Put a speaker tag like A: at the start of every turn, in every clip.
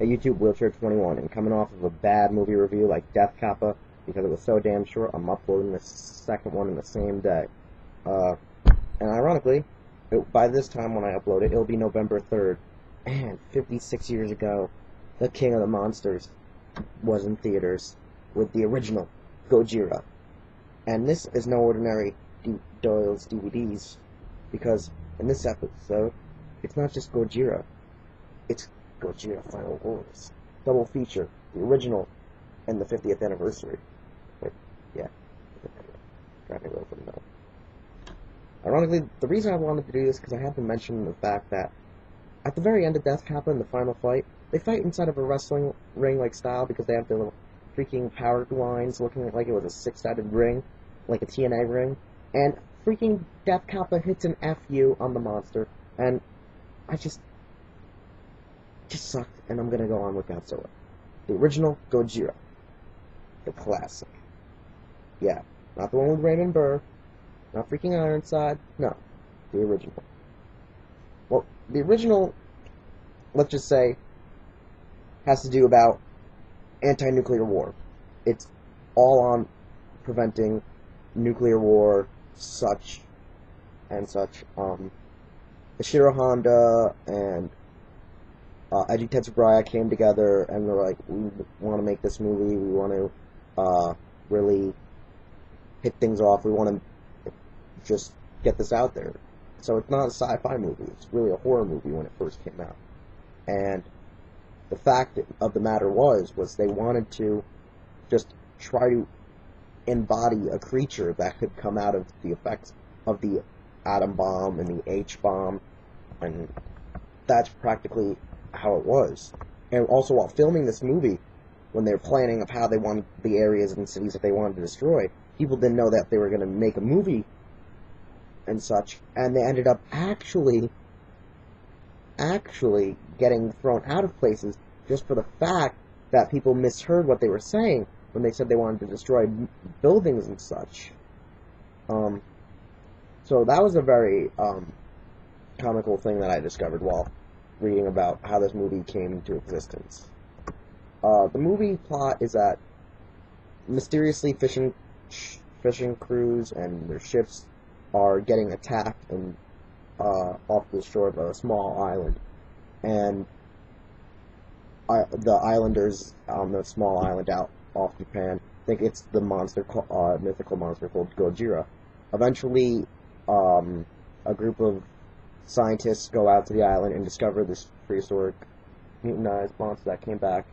A: at YouTube Wheelchair 21, and coming off of a bad movie review like Death Kappa, because it was so damn short, I'm uploading the second one in the same day. Uh, and ironically, it, by this time when I upload it, it'll be November 3rd. And 56 years ago, The King of the Monsters was in theaters with the original Gojira. And this is no ordinary D- Doyle's DVDs, because in this episode, it's not just Gojira, it's Gojira Final Wars. Double feature, the original and the 50th anniversary. But, yeah. Ironically, the reason I wanted to do this because I have to mention the fact that at the very end of Death Kappa in the final fight, they fight inside of a wrestling ring like style because they have the little freaking power lines looking like it was a six-sided ring, like a TNA ring, and freaking Death Kappa hits an FU on the monster, and I just just sucked, and I'm gonna go on with Godzilla. The original Gojira. The classic. Yeah, not the one with Raymond Burr, not freaking Ironside, no, the original. Well, the original, let's just say, has to do about anti-nuclear war. It's all on preventing nuclear war, such and such. Um, Ishiro Honda and uh, Tsuburaya came together and they're like, we want to make this movie. We want to uh, really hit things off. We want to just get this out there. So it's not a sci-fi movie. It's really a horror movie when it first came out. And the fact of the matter was, was they wanted to just try to embody a creature that could come out of the effects of the atom bomb and the H bomb, and that's practically how it was. And also, while filming this movie, when they were planning of how they wanted the areas and cities that they wanted to destroy, people didn't know that they were going to make a movie and such, and they ended up actually, actually getting thrown out of places just for the fact that people misheard what they were saying when they said they wanted to destroy buildings and such. Um, so that was a very um, comical thing that I discovered while reading about how this movie came into existence. Uh, the movie plot is that mysteriously fishing fishing crews and their ships are getting attacked and uh, off the shore of a small island, and uh, the islanders on the small island out off Japan think it's the monster, uh, mythical monster called Gojira. Eventually, um, a group of scientists go out to the island and discover this prehistoric mutinized monster that came back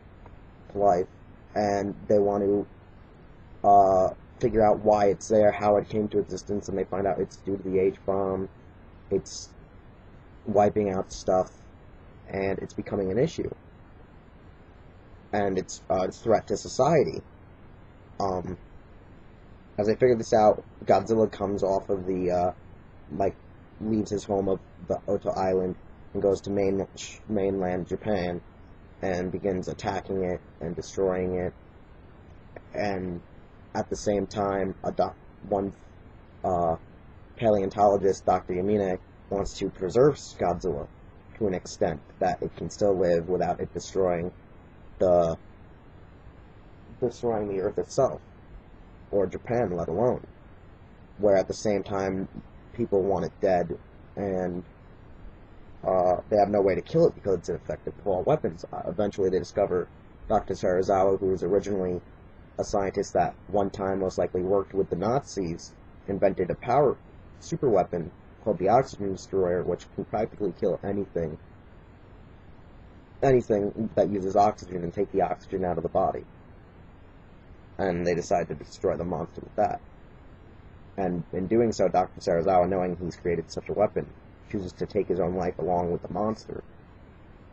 A: to life, and they want to uh, figure out why it's there, how it came to existence, and they find out it's due to the H bomb. It's wiping out stuff, and it's becoming an issue, and it's a threat to society. Um, as I figure this out, Godzilla comes off of the uh, like leaves his home of the Odo Island and goes to main, mainland Japan and begins attacking it and destroying it. And at the same time, a doc, one uh, paleontologist, Dr. Yamane, wants to preserve Godzilla to an extent that it can still live without it destroying the destroying the Earth itself, or Japan, let alone. Where at the same time, people want it dead, and uh, they have no way to kill it because it's infected with all weapons. Uh, eventually, they discover Dr. Serizawa, who was originally a scientist that one time most likely worked with the Nazis, invented a power super weapon called the Oxygen Destroyer, which can practically kill anything, anything that uses oxygen and take the oxygen out of the body. And they decide to destroy the monster with that. And in doing so, Dr. Serizawa, knowing he's created such a weapon, chooses to take his own life along with the monster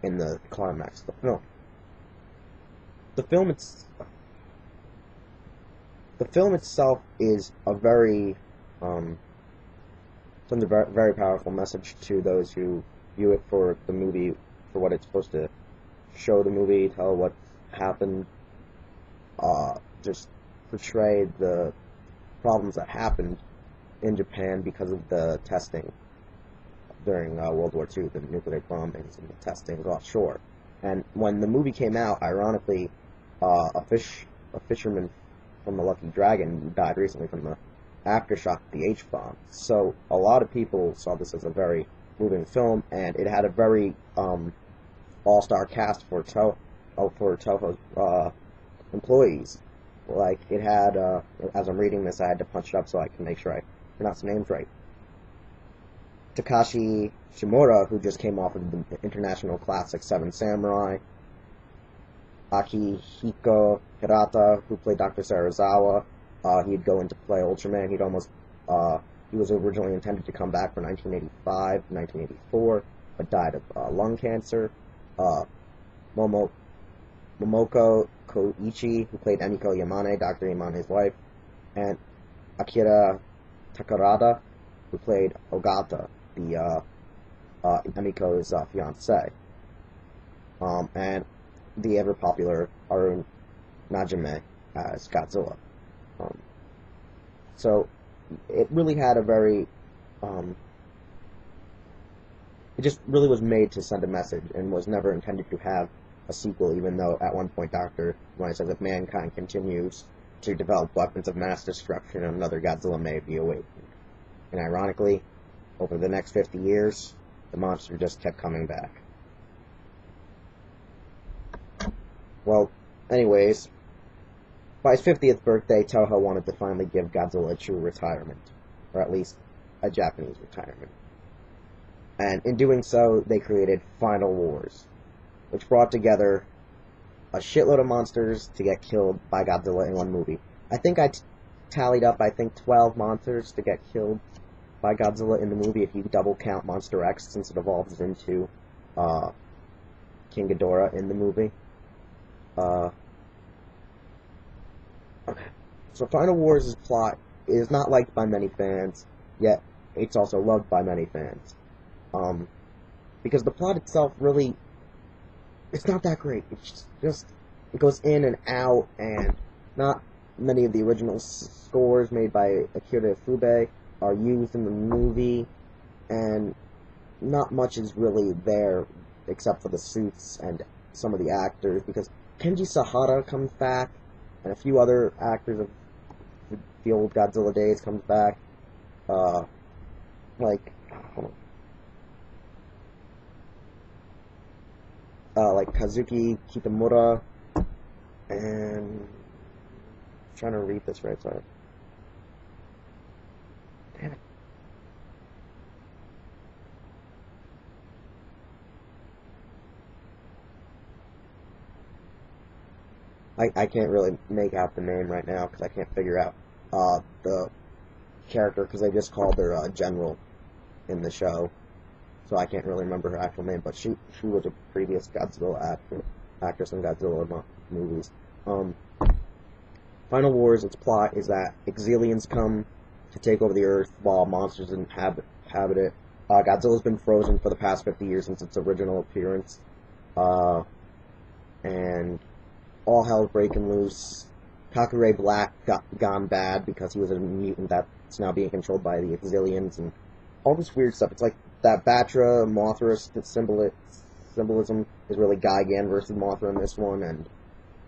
A: in the climax of the film. The film it's the film itself is a very um, sends a very, powerful message to those who view it for the movie for what it's supposed to show the movie, tell what happened, uh, just portray the problems that happened in Japan because of the testing during uh, World War II, the nuclear bombings and the testings offshore. And when the movie came out, ironically, uh, a fish a fisherman from the Lucky Dragon died recently from the aftershock of the H bomb. So a lot of people saw this as a very moving film, and it had a very um, all star cast for Toho for Toho's uh, employees. Like it had, uh, as I'm reading this, I had to punch it up so I can make sure I pronounce the names right. Takashi Shimura, who just came off of the international classic Seven Samurai. Akihiko Hirata, who played Dr. Serizawa. Uh, he'd go into play Ultraman. He'd almost, uh, he was originally intended to come back for 1985, 1984, but died of uh, lung cancer. Uh, Momo, Momoko Koichi, who played Emiko Yamane, Dr. Yamane's wife, and Akira Takarada, who played Ogata, the uh, uh, Emiko's uh, fiance, um, and the ever popular Arun Najime as Godzilla. Um, so it really had a very, um, it just really was made to send a message and was never intended to have a sequel, even though at one point Dr. Wright says if mankind continues to develop weapons of mass destruction, another Godzilla may be awakened. And ironically, over the next 50 years, the monster just kept coming back. Well, anyways, by his 50th birthday, Toho wanted to finally give Godzilla a true retirement, or at least a Japanese retirement. And in doing so, they created Final Wars, which brought together a shitload of monsters to get killed by Godzilla in one movie. I think I t- tallied up, I think, 12 monsters to get killed by Godzilla in the movie if you double count Monster X since it evolves into uh, King Ghidorah in the movie. Uh, okay. So Final Wars' plot is not liked by many fans, yet it's also loved by many fans. Um, because the plot itself really it's not that great. It's just it goes in and out, and not many of the original scores made by Akira Ifukube are used in the movie, and not much is really there except for the suits and some of the actors because Kenji Sahara comes back, and a few other actors of the old Godzilla days comes back. Uh, like, uh, like Kazuki Kitamura, and I'm trying to read this right. Sorry. Damn it. I, I can't really make out the name right now because I can't figure out uh, the character because they just called their uh, General in the show, so I can't really remember her actual name. But she she was a previous Godzilla actor, actress in Godzilla movies. Um, Final Wars, its plot is that Exilians come to take over the Earth while monsters inhabit, inhabit it. Uh, Godzilla's been frozen for the past 50 years since its original appearance. Uh, and all hell breaking loose. Kakure Black got gone bad because he was a mutant that's now being controlled by the Exilians and all this weird stuff. It's like that Batra Mothra symbol symbolism is really Gigan versus Mothra in this one, and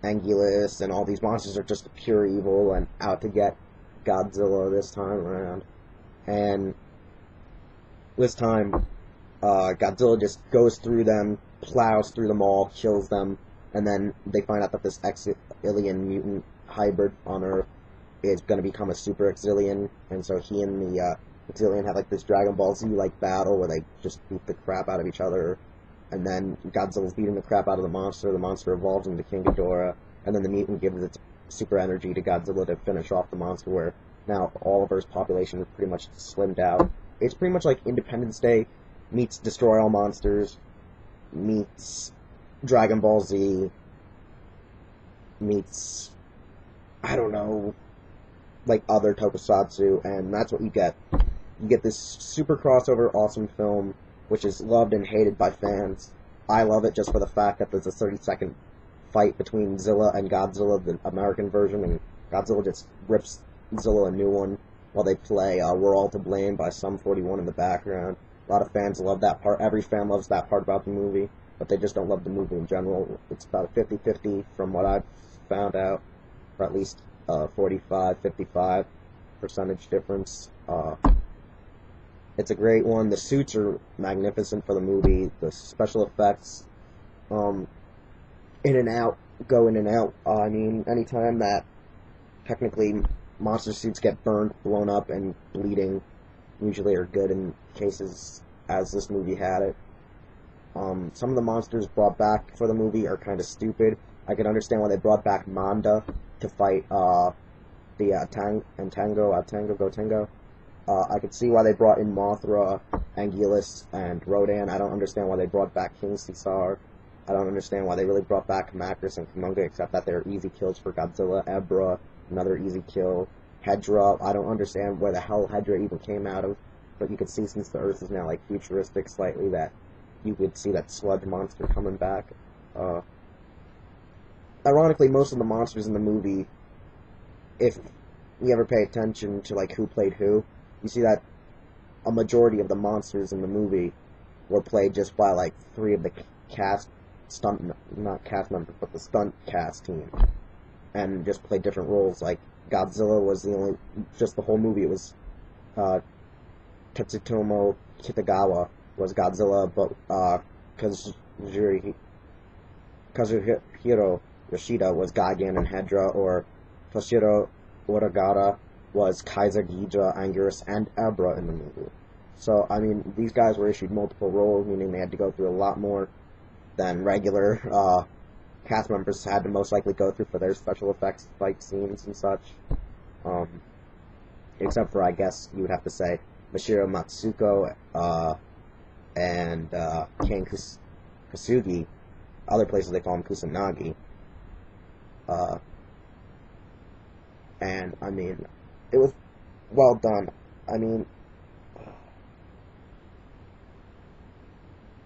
A: Anguirus and all these monsters are just pure evil and out to get Godzilla this time around. And this time, uh, Godzilla just goes through them, plows through them all, kills them, and then they find out that this Exilian mutant hybrid on Earth is going to become a super Exilian, and so he and the uh, Exilian have like this Dragon Ball Z like battle where they just beat the crap out of each other, and then Godzilla's beating the crap out of the monster. The monster evolves into King Ghidorah, and then the mutant gives its super energy to Godzilla to finish off the monster. Where now all of Earth's population is pretty much slimmed out. It's pretty much like Independence Day meets Destroy All Monsters meets Dragon Ball Z meets I don't know like other tokusatsu and that's what you get. You get this super crossover awesome film which is loved and hated by fans. I love it just for the fact that there's a 30 second fight between Zilla and Godzilla, the American version, and Godzilla just rips Zilla a new one while they play uh, We're All to Blame by Sum 41 in the background. A lot of fans love that part. Every fan loves that part about the movie but they just don't love the movie in general. It's about 50-50 from what I've found out, or at least uh, 45-55 percentage difference. Uh, it's a great one. The suits are magnificent for the movie. The special effects, um, in and out, go in and out. Uh, I mean, anytime that technically monster suits get burned, blown up, and bleeding, usually are good in cases as this movie had it. Um, some of the monsters brought back for the movie are kind of stupid. I can understand why they brought back Manda to fight uh, the uh, Tang and Tango, uh, Tango Gotengo. Uh, I could see why they brought in Mothra, Anguirus, and Rodan. I don't understand why they brought back King Caesar. I don't understand why they really brought back Macrus and Kumonga, except that they're easy kills for Godzilla, Ebirah, another easy kill. Hedorah, I don't understand where the hell Hedorah even came out of, but you could see since the Earth is now like futuristic slightly that you could see that sludge monster coming back. Uh, ironically, most of the monsters in the movie, if you ever pay attention to like who played who, you see that a majority of the monsters in the movie were played just by like three of the cast stunt not cast members but the stunt cast team and just played different roles. Like Godzilla was the only just the whole movie it was uh, Katsutomo Kitagawa was Godzilla but uh, Kazuri Kazuhiro Yoshida was Gigan and Hedorah or Toshiro Uragara was Kaiser Ghidra, Anguirus, and Ebirah in the movie. So, I mean, these guys were issued multiple roles, meaning they had to go through a lot more than regular uh, cast members had to most likely go through for their special effects fight scenes and such. Um, except for, I guess, you would have to say Mashiro Matsuko uh, and uh, Ken Kus-. Other places they call him Kusanagi. Uh, and, I mean, it was well done. I mean,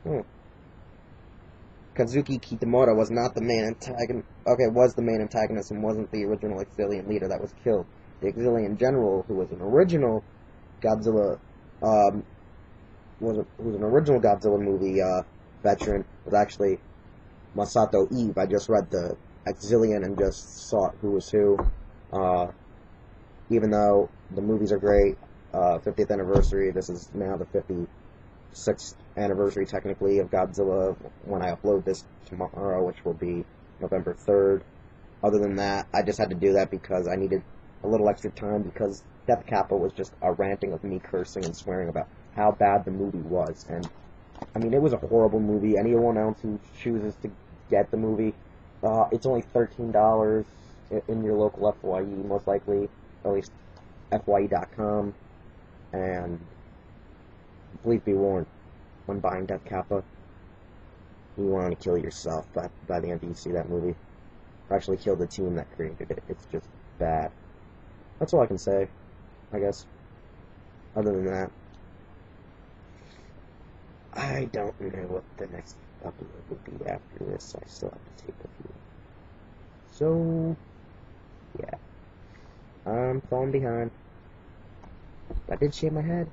A: hmm. Kazuki Kitamura was not the main antagonist. Okay, was the main antagonist and wasn't the original Exilian leader that was killed. The Exilian general, who was an original Godzilla, um, was a, who was an original Godzilla movie uh, veteran, was actually Masato Eve. I just read the Exilian and just saw who was who. Uh, even though the movies are great, uh, 50th anniversary, this is now the 56th anniversary technically of Godzilla when I upload this tomorrow, which will be November 3rd. Other than that, I just had to do that because I needed a little extra time because Death Kappa was just a ranting of me cursing and swearing about how bad the movie was. And, I mean, it was a horrible movie. Anyone else who chooses to get the movie, uh, it's only $13 in your local FYE, most likely at least FYE.com, and please be warned, when buying Death Kappa, you want to kill yourself by, by the end you see that movie. Or actually kill the team that created it. It's just bad. That's all I can say, I guess. Other than that, I don't know what the next upload will be after this. I still have to take a few. So, yeah. I'm falling behind. I did shave my head.